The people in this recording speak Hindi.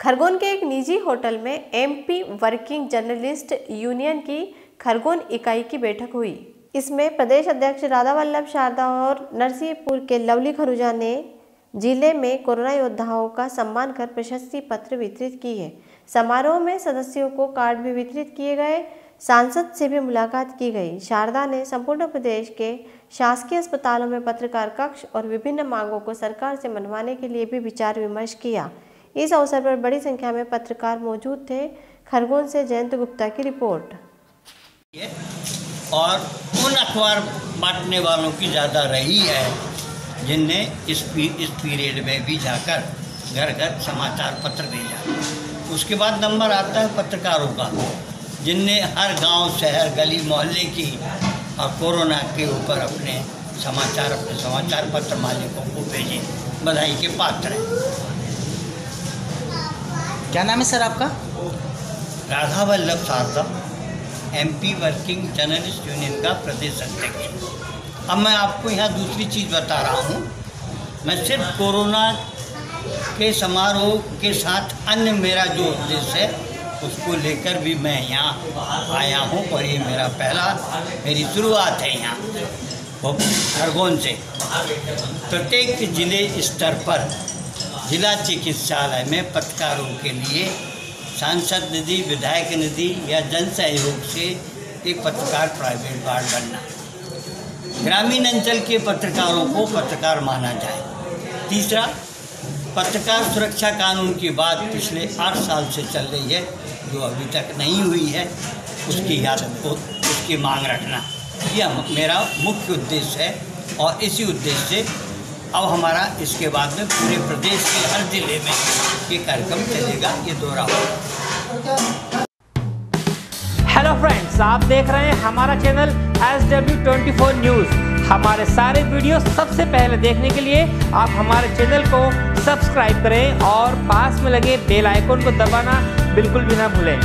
खरगोन के एक निजी होटल में एमपी वर्किंग जर्नलिस्ट यूनियन की खरगोन इकाई की बैठक हुई। इसमें प्रदेश अध्यक्ष राधा वल्लभ शारदा और नरसिंहपुर के लवली खरूजा ने ज़िले में कोरोना योद्धाओं का सम्मान कर प्रशस्ति पत्र वितरित किए। समारोह में सदस्यों को कार्ड भी वितरित किए गए। सांसद से भी मुलाकात की गई। शारदा ने संपूर्ण प्रदेश के शासकीय अस्पतालों में पत्रकार कक्ष और विभिन्न मांगों को सरकार से मनवाने के लिए भी विचार विमर्श किया। इस अवसर पर बड़ी संख्या में पत्रकार मौजूद थे। खरगोन से जयंत गुप्ता की रिपोर्ट। और उन अखबार बांटने वालों की ज़्यादा रही है जिनने इस पी, इस पीरियड में भी जाकर घर घर समाचार पत्र भेजा। उसके बाद नंबर आता है पत्रकारों का जिनने हर गाँव शहर गली मोहल्ले की और कोरोना के ऊपर अपने समाचार अपने समाचार पत्र मालिकों को भेजे बधाई के पात्र हैं। क्या नाम है सर आपका? Radha Vallabh Sharda MP working journalist union का प्रदेश अध्यक्ष। अब मैं आपको यहाँ दूसरी चीज़ बता रहा हूँ। मैं सिर्फ़ कोरोना के समारोह के साथ अन्य मेरा जो उद्देश्य है, उसको लेकर भी मैं यहाँ आया हूँ और ये मेरा पहला, मेरी शुरुआत है यहाँ खरगोन से। प्रत्येक ज़िले स्तर पर जिला चिकित्सालय में पत्रकारों के लिए सांसद निधि, विधायक निधि या जन सहयोग से एक पत्रकार प्राइवेट वार्ड बनना। ग्रामीण अंचल के पत्रकारों को पत्रकार माना जाए। तीसरा, पत्रकार सुरक्षा कानून की बात पिछले आठ साल से चल रही है, जो अभी तक नहीं हुई है, उसकी यादत को, उसकी मांग रखना। यह मेरा मुख्य उद्देश्य है और इसी उद्देश्य से अब हमारा इसके बाद में पूरे प्रदेश के हर ज़िले में ये कार्यक्रम चलेगा, ये दौरा होगा। हेलो फ्रेंड्स आप देख रहे हैं हमारा channel S W twenty four news हमारे सारे वीडियो सबसे पहले देखने के लिए आप हमारे चैनल को सब्सक्राइब करें और पास में लगे बेल आइकन को दबाना बिल्कुल भी ना भूलें।